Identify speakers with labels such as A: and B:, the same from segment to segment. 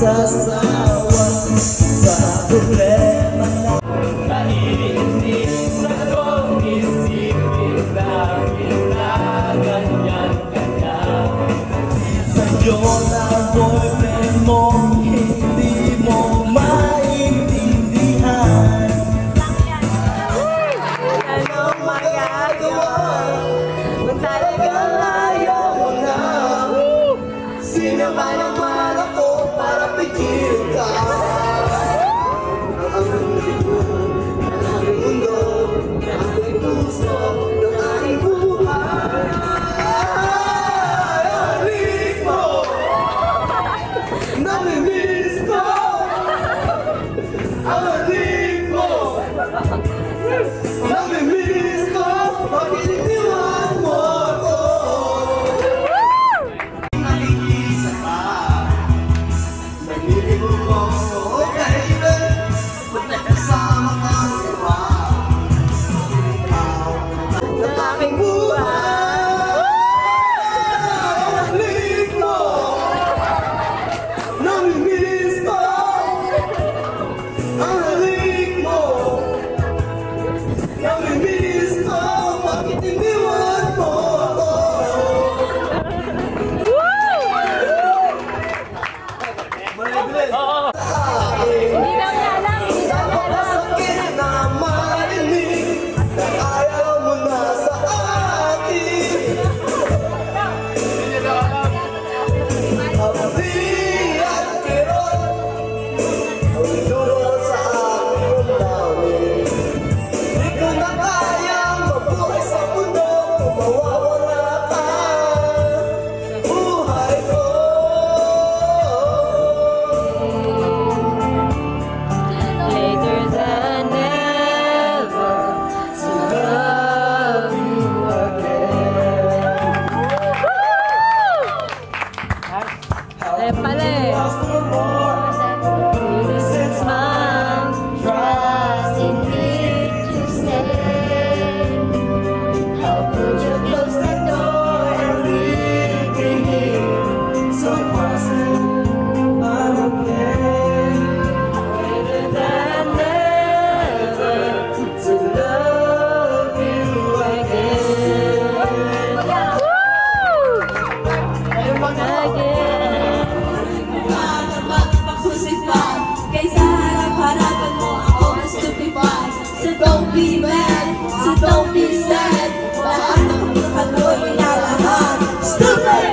A: sasawa sa problema na Naiinis
B: na kong
A: isipin namin na
C: ganyan ka na
B: Sa'yo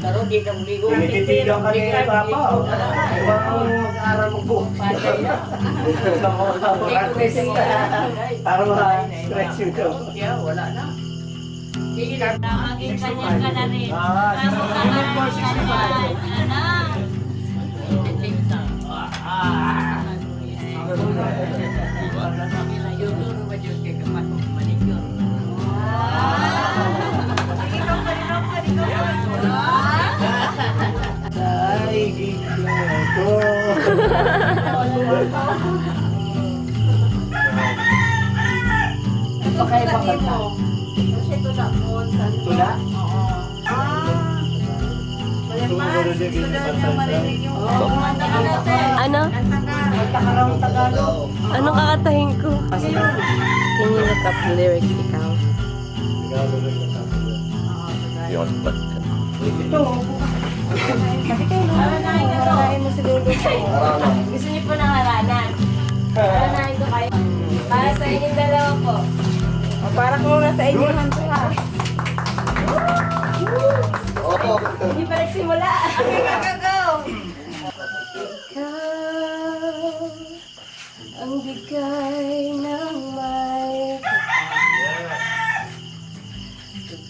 D: Taro, di ka muligo.
E: Tinititigan ka ni Papa. oh. Iba ang mag-aaral mo po. Para ma-stretch yung ka.
D: Wala na. Sige lang.
B: Maging kanya ka na rin.
E: Ah,
B: Kaso ka na rin ka na. Anak.
E: Ay,
B: Ano?
E: Tagalog.
B: Anong kakatahin ko? Can you look up lyrics ikaw?
E: Ito.
B: Haranahin mo si Lulu. Gusto niyo po ng haranan? Haranahin ko kayo. Para sa inyong dalawa po.
D: Para kung nasa inyo hanto ha.
A: Opo.
B: Hindi pa nagsimula.
F: Ikaw ang bigay ng may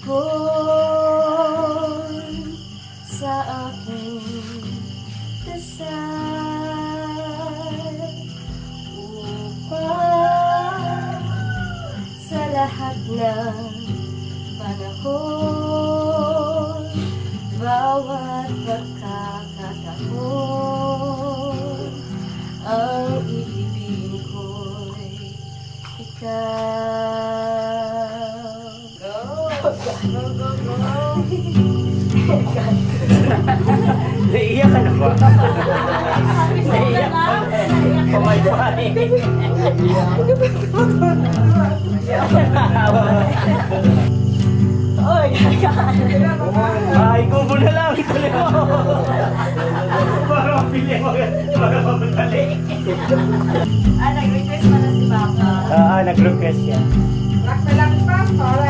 F: Tugon sa aking dasal upang sa lahat ng panahon
E: Naiiyak ka na ba? Naiiyak ka. Oh my God. Ay, kubo na lang. Tuloy mo. Para mapili mo. Para mapatali.
D: Ah, nag-request mo na si Papa.
E: Ah, nag-request siya.
D: Rock na lang pa. Para.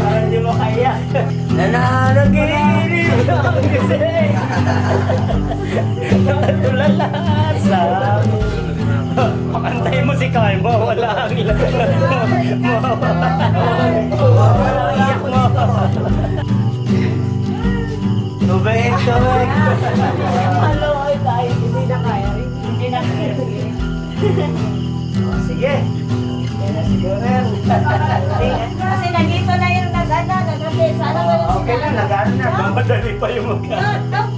E: Para hindi mo kaya. Nananaginip ang gising. Nakatulala sa. Pakantay mo si Carmo, wala ang iyak mo. Wala ang iyak mo. Tubig, tubig. Oh, Sige. Yan na siguro.
D: Kasi nandito na yung nag-ano. Sana wala
E: Okay lang, nag-ano na. Mamadali pa yung mag-
D: Tapos